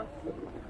enough.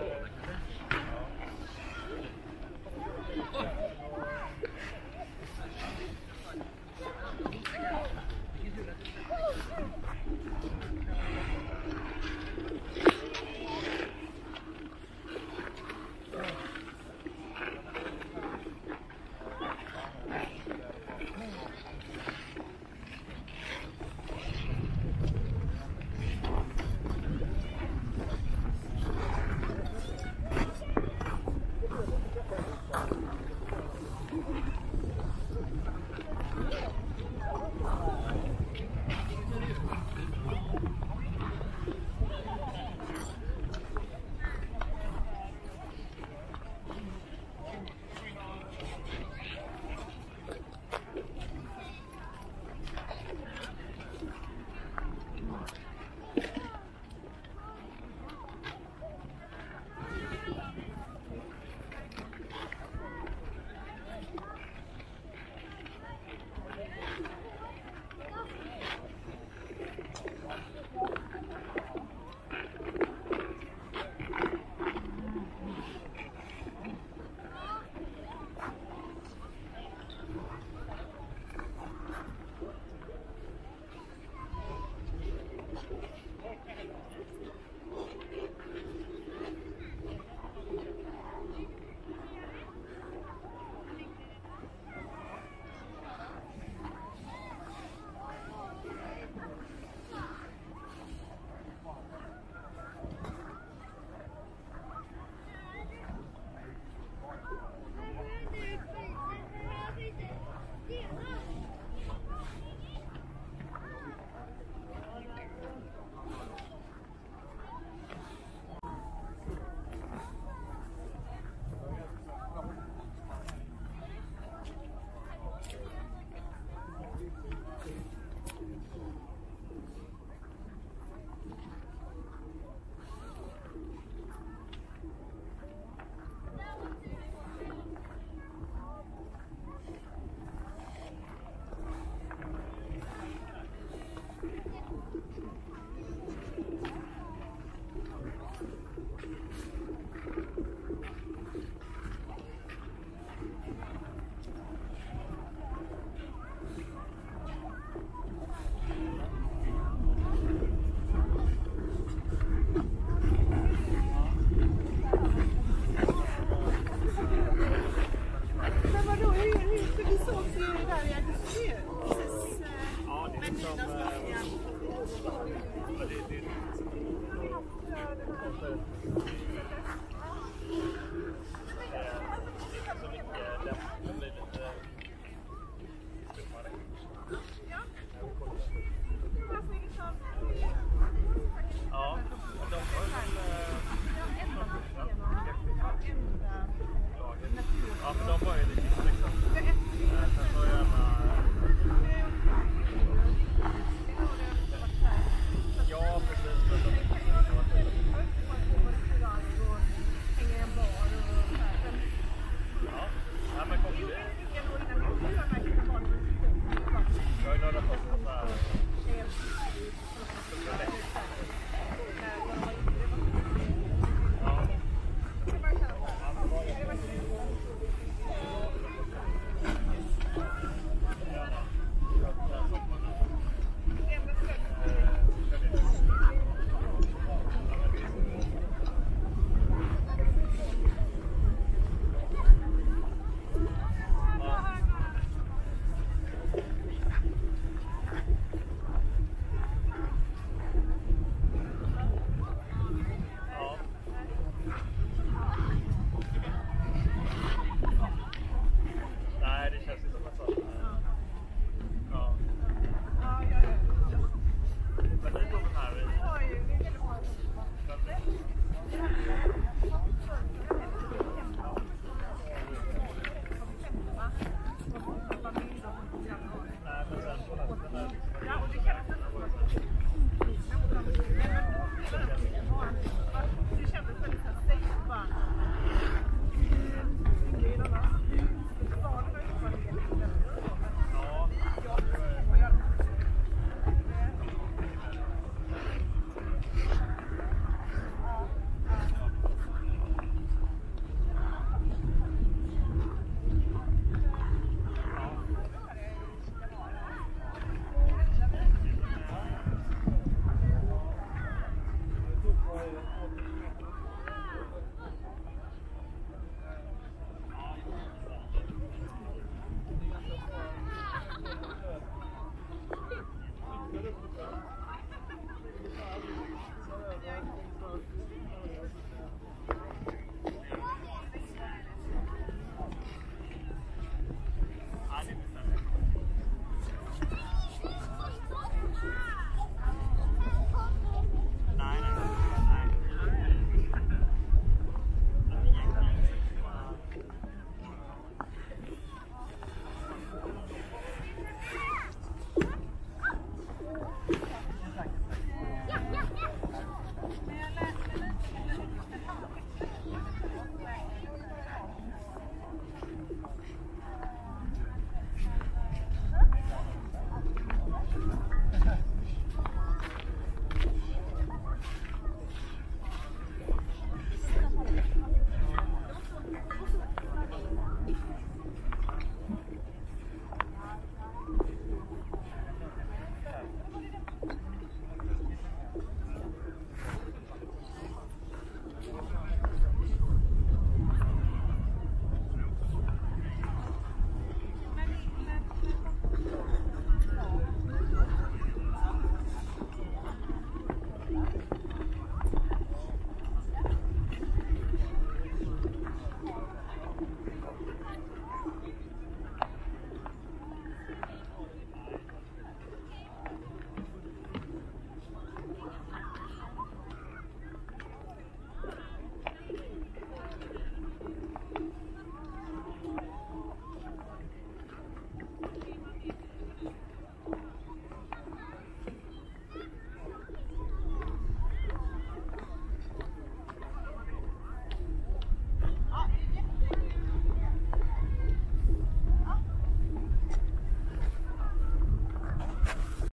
Men